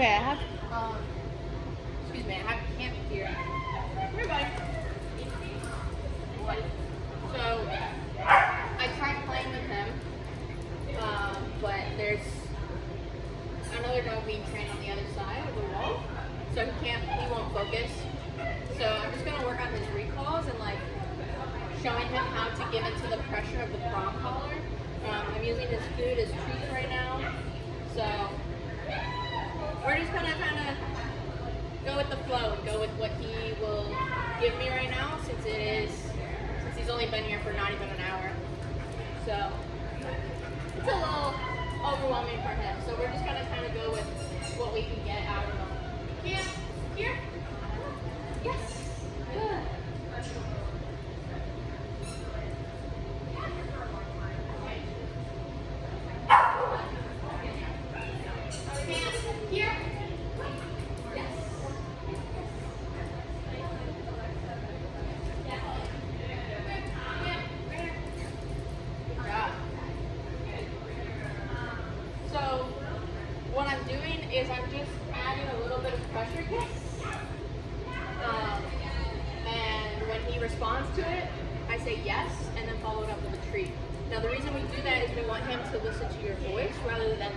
Have. Um, excuse me, I have camp here. What? So, I tried playing with him, um, but there's another dog being trained on the other side of the wall, so he can't, he won't focus. So I'm just gonna work on his recalls and like showing him how to give into the pressure of the prong collar. Um, I'm using his food as treats right now, so we're just gonna kind of go with the flow and go with what he will give me right now since it is since he's only been here for not even an hour. So it's a little overwhelming for him. So we're just gonna kind of go with what we can get out of him. Here, here. Yes. Good. Here. Yes. Good job. So, what I'm doing is I'm just adding a little bit of pressure here. Um, and when he responds to it, I say yes, and then follow it up with a treat. Now, the reason we do that is we want him to listen to your voice rather than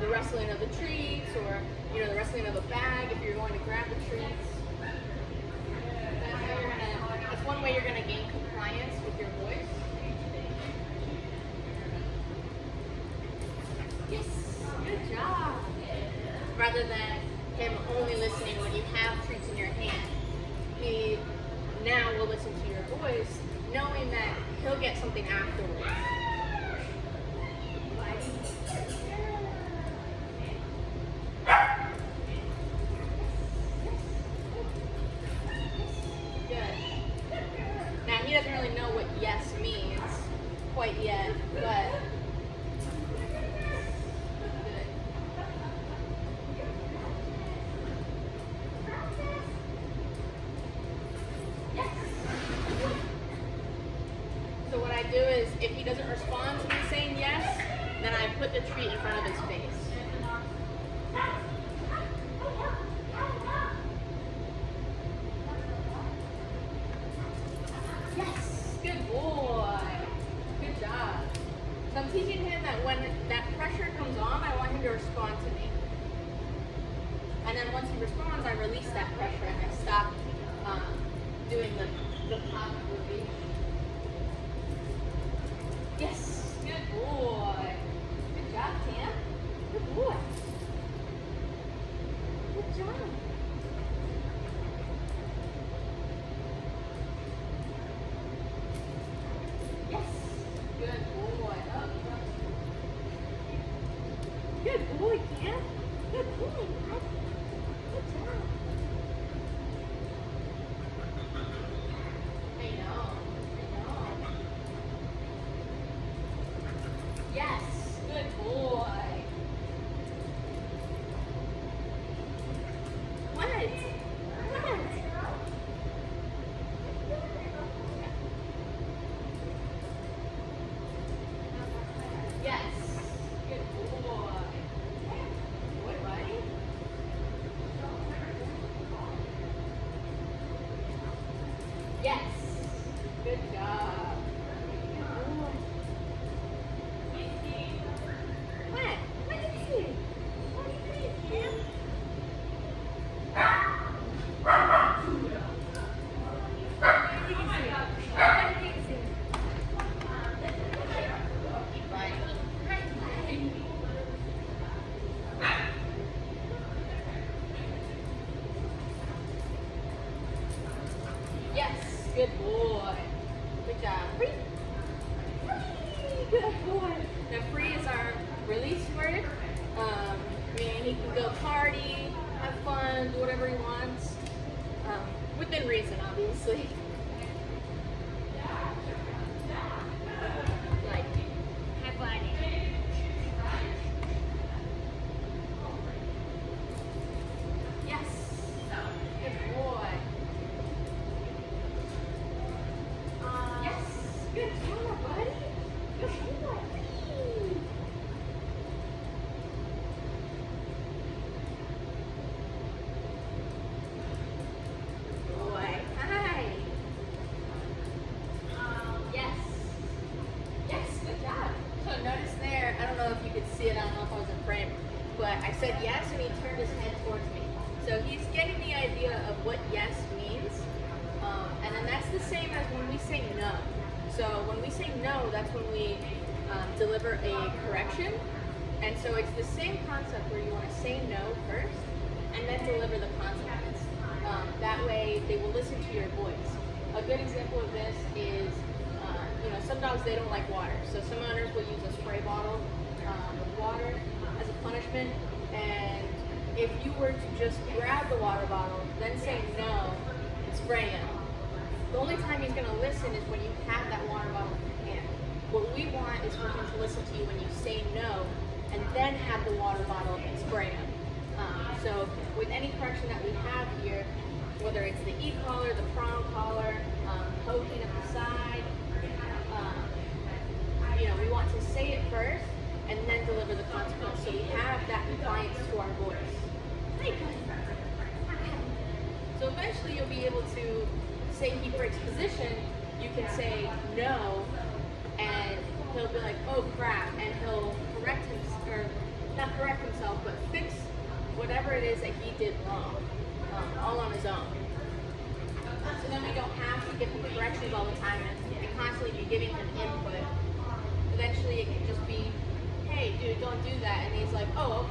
the rustling of the treats or you know the rustling of a bag if you're going to grab the treats. That's. That's one way you're gonna gain compliance with your voice. Yes, good job. Rather than him only listening when you have treats in your hand, he now we'll listen to your voice, knowing that he'll get something afterwards. Good. Now he doesn't really know what yes means quite yet, but good. Yes. So what I do is, if he doesn't respond to me saying yes, then I put the treat in front of his face. Yes, good boy. Good job. So I'm teaching him that when that pressure comes on, I want him to respond to me. And then once he responds, I release that pressure and I stop um, doing the, the pop release. Yes, good Good job, Tam. Good boy. Good job. Say no, that's when we um, deliver a correction. And so it's the same concept where you want to say no first and then deliver the consequence. Um, that way they will listen to your voice. A good example of this is, uh, you know, some dogs, they don't like water. So some owners will use a spray bottle um, water as a punishment. And if you were to just grab the water bottle, then say no, and spray the only time he's going to listen is when you have that water bottle in your hand. What we want is for him to listen to you when you say no, and then have the water bottle and spray him. Um, so with any correction that we have here, whether it's the e-collar, the prong collar, um, poking at the side, um, you know, we want to say it first and then deliver the consequence. So we have that compliance to our voice. So eventually you'll be able to say he breaks position, you can say no, and he'll be like, oh crap, and he'll correct himself, or not correct himself, but fix whatever it is that he did wrong, um, all on his own. So then we don't have to give him corrections all the time and, and constantly be giving him input. Eventually it can just be, hey dude, don't do that, and he's like, oh okay,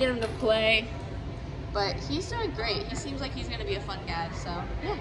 get him to play. But he's doing great. He seems like he's gonna be a fun guy. So yeah.